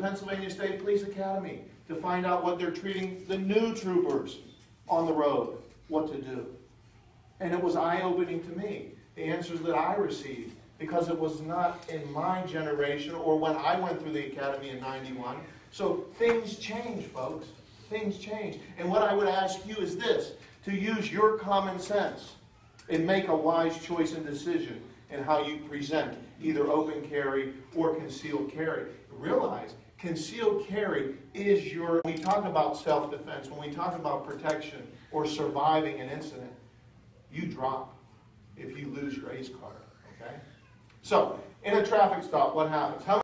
Pennsylvania State Police Academy to find out what they're treating the new troopers on the road, what to do. And it was eye-opening to me, the answers that I received, because it was not in my generation or when I went through the academy in 91. So things change, folks. Things change. And what I would ask you is this, to use your common sense and make a wise choice and decision in how you present either open carry or concealed carry. Realize concealed carry is your, when we talk about self-defense, when we talk about protection or surviving an incident, you drop if you lose your ACE card, okay? So, in a traffic stop, what happens? How